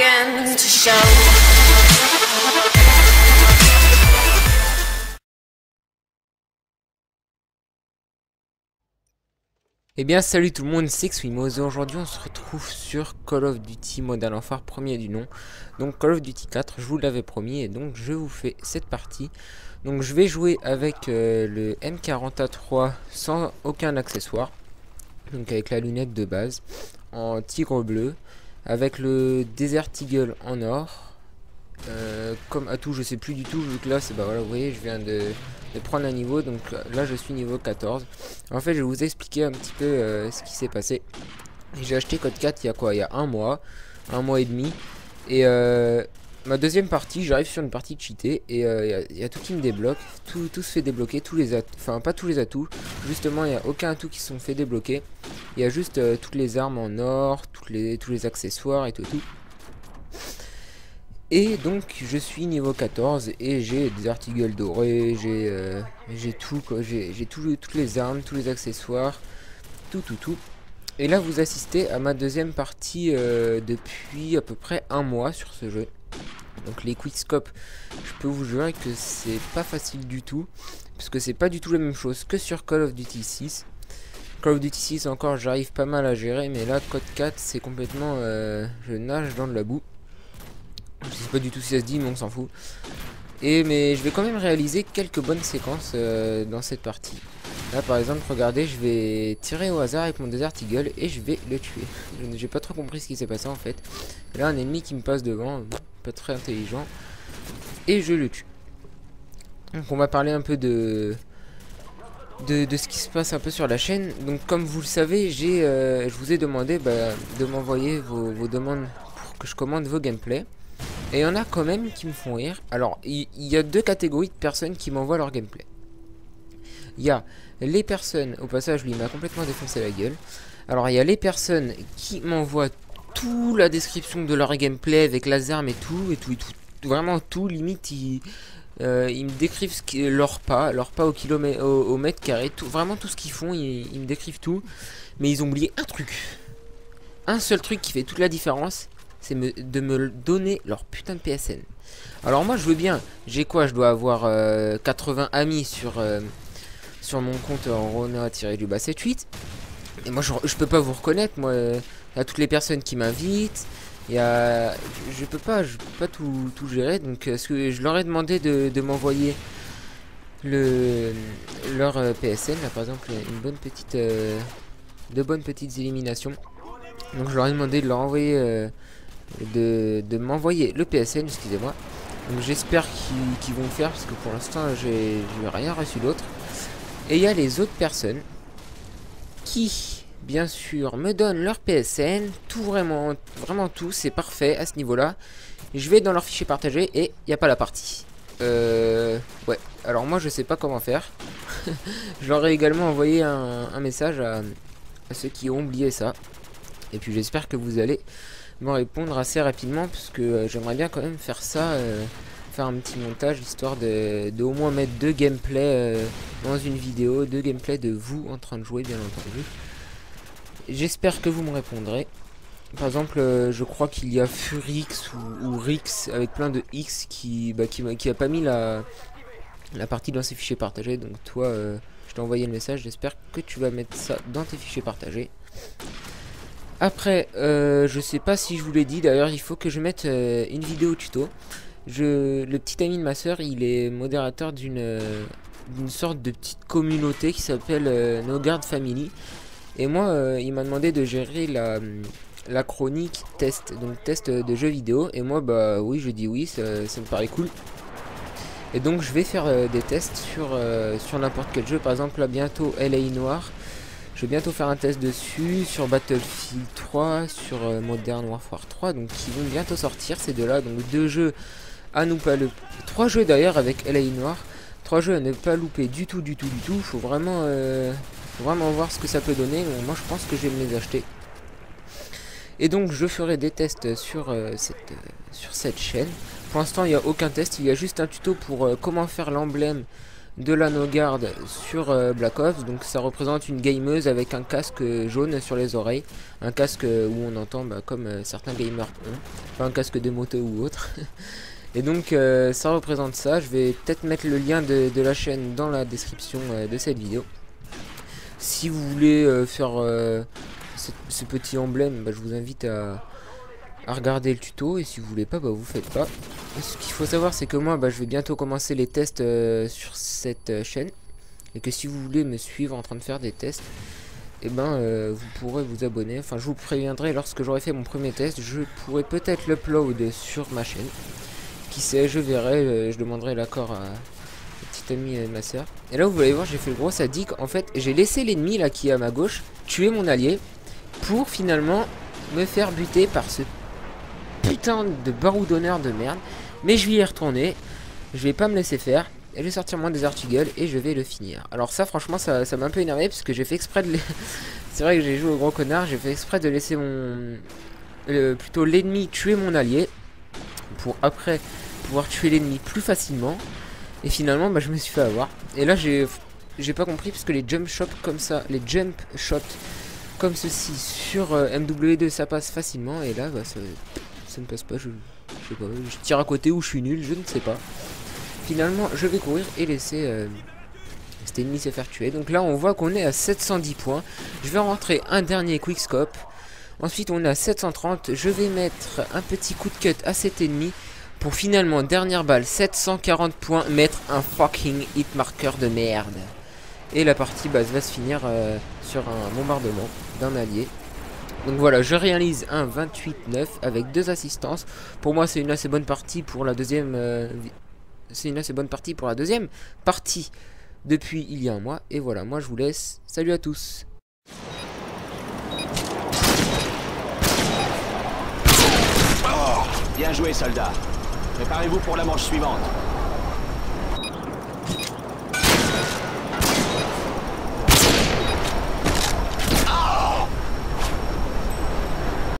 begin to show. Eh bien salut tout le monde, c'est et aujourd'hui on se retrouve sur Call of Duty Modern Warfare premier du nom. Donc Call of Duty 4, je vous l'avais promis et donc je vous fais cette partie. Donc je vais jouer avec euh, le M40A3 sans aucun accessoire. Donc avec la lunette de base en tigre bleu Avec le Desert Eagle en or. Euh, comme atout je sais plus du tout vu que là c'est bah voilà vous voyez je viens de, prendre un niveau donc là je suis niveau 14 en fait je vais vous expliquer un petit peu euh, ce qui s'est passé. J'ai acheté code 4 il y a quoi? Il y a un mois un mois et demi. Et euh, ma deuxième partie j'arrive sur une partie cheatée et il y, a tout qui me débloque. Tout, se fait débloquer tous les enfin pas tous les atouts. Justement il n'y a aucun atout qui sont fait débloquer il y a juste toutes les armes en or tous les accessoires et tout tout et donc je suis niveau 14 et j'ai des articles dorés, j'ai euh, j'ai tout j'ai tout, toutes les armes, tous les accessoires, tout tout tout. Et là vous assistez à ma deuxième partie euh, depuis à peu près un mois sur ce jeu. Donc les quickscope, je peux vous jurer que c'est pas facile du tout. Parce que c'est pas du tout la même chose que sur Call of Duty 6. Call of Duty 6 encore j'arrive pas mal à gérer mais là code 4 c'est complètement euh, je nage dans de la boue. Je sais pas du tout si ça se dit, mais on s'en fout. Et mais je vais quand même réaliser quelques bonnes séquences euh, dans cette partie. Là par exemple, regardez, je vais tirer au hasard avec mon Desert Eagle et je vais le tuer. J'ai pas trop compris ce qui s'est passé en fait. Là un ennemi qui me passe devant, pas très intelligent. Et je le tue. Donc on va parler un peu de... De, ce qui se passe un peu sur la chaîne. Donc comme vous le savez, j'ai, euh, je vous ai demandé bah, de m'envoyer vos, demandes pour que je commande vos gameplays. Et il y en a quand même qui me font rire. Alors, il y, a deux catégories de personnes qui m'envoient leur gameplay. Il y a les personnes, au passage, lui, m'a complètement défoncé la gueule. Alors, il y a les personnes qui m'envoient toute la description de leur gameplay avec les armes et tout, et tout, et tout vraiment tout, limite, euh, ils me décrivent ce leur pas, leur pas au kilomètre, au, mètre carré, tout, vraiment tout ce qu'ils font, ils, me décrivent tout. Mais ils ont oublié un truc. Un seul truc qui fait toute la différence, c'est de me donner leur putain de PSN. Alors moi je veux bien, j'ai quoi? Je dois avoir 80 euh, amis sur, euh, sur mon compte en Rona-du-bas 78. Et moi je, je, peux pas vous reconnaître, moi, a toutes les personnes qui m'invitent. Il y a, je, peux pas, je peux pas tout, tout gérer. Donc ce que je leur ai demandé de, de m'envoyer le leur euh, PSN, là par exemple une bonne petite, de bonnes petites éliminations. Donc je leur ai demandé de leur envoyer de, de m'envoyer le PSN, excusez-moi. Donc j'espère qu'ils vont le faire parce que pour l'instant j'ai rien reçu d'autre. Et il y a les autres personnes qui, bien sûr, me donnent leur PSN, tout vraiment, vraiment tout, c'est parfait à ce niveau-là. Je vais dans leur fichier partagé et il n'y a pas la partie. Euh, ouais, alors moi je sais pas comment faire. je leur ai également envoyé un, message à ceux qui ont oublié ça. Et puis j'espère que vous allez me répondre assez rapidement parce que euh, j'aimerais bien quand même faire ça, euh, faire un petit montage histoire de, au moins mettre deux gameplays euh, dans une vidéo, deux gameplays de vous en train de jouer bien entendu. J'espère que vous me répondrez. Par exemple, je crois qu'il y a Furix ou, Rix avec plein de X qui, bah, qui, a pas mis la, la partie dans ses fichiers partagés. Donc toi, je t'ai envoyé le message. J'espère que tu vas mettre ça dans tes fichiers partagés. Après, euh, je sais pas si je vous l'ai dit, d'ailleurs il faut que je mette euh, une vidéo tuto. Le petit ami de ma soeur, il est modérateur d'une euh, sorte de petite communauté qui s'appelle euh, No Guard Family. Et moi, il m'a demandé de gérer la, la chronique test, donc test de jeux vidéo. Et moi, bah oui, je dis oui, ça, me paraît cool. Et donc je vais faire des tests sur, sur n'importe quel jeu. Par exemple, là bientôt LA Noir. Je vais bientôt faire un test dessus sur Battlefield 3, sur euh, Modern Warfare 3, donc qui vont bientôt sortir ces deux-là. Donc deux jeux à nous pas le, trois jeux d'ailleurs avec LA Noir, trois jeux à ne pas louper du tout, du tout, du tout. Faut vraiment, euh, vraiment voir ce que ça peut donner. moi, je pense que je vais me les acheter. Et donc, je ferai des tests sur euh, cette, sur cette chaîne. Pour l'instant, il n'y a aucun test. Il y a juste un tuto pour comment faire l'emblème de la guard sur euh, Black Ops. Donc ça représente une gameuse avec un casque jaune sur les oreilles. Un casque où on entend bah, comme euh, certains gamers ont. Pas un casque de moto ou autre. Et donc euh, ça représente ça. Je vais peut-être mettre le lien de, la chaîne dans la description de cette vidéo. Si vous voulez faire ce, petit emblème, bah, je vous invite à, regarder le tuto. Et si vous voulez pas bah vous faites pas. Ce qu'il faut savoir c'est que moi bah, je vais bientôt commencer les tests sur cette euh, chaîne. Et que si vous voulez me suivre en train de faire des tests eh ben euh, vous pourrez vous abonner. Enfin je vous préviendrai lorsque j'aurai fait mon premier test je pourrai peut-être l'upload sur ma chaîne. Qui sait je verrai euh, je demanderai l'accord à petite amie et ma soeur et là vous allez voir j'ai fait le gros sadique en fait j'ai laissé l'ennemi là qui est à ma gauche tuer mon allié pour finalement me faire buter par ce putain de baroudonneur de merde mais je vais y retourner je vais pas me laisser faire et je vais sortir mon Desert Eagle et je vais le finir. Alors ça franchement ça m'a un peu énervé parce que j'ai fait exprès de... C'est vrai que j'ai joué au gros connard, j'ai fait exprès de laisser mon... plutôt l'ennemi tuer mon allié. Pour après pouvoir tuer l'ennemi plus facilement. Et finalement bah, je me suis fait avoir. Et là j'ai j'ai pas compris parce que les jump shots comme ça, les jump shots comme ceci sur euh, MW2 ça passe facilement. Et là bah, ça, ne passe pas, je, je sais pas, je tire à côté ou je suis nul, je ne sais pas finalement je vais courir et laisser euh, cet ennemi se faire tuer. Donc là on voit qu'on est à 710 points. Je vais rentrer un dernier quickscope. Ensuite on est à 730. Je vais mettre un petit coup de cut à cet ennemi. Pour finalement, dernière balle, 740 points, mettre un fucking hit marker de merde. Et la partie base va se finir euh, sur un bombardement d'un allié. Donc voilà, je réalise un 28-9 avec deux assistances. Pour moi, c'est une assez bonne partie pour la deuxième euh, c'est une assez bonne partie pour la deuxième partie depuis il y a un mois. Et voilà, moi je vous laisse. Salut à tous. bien joué, soldat. Préparez-vous pour la manche suivante.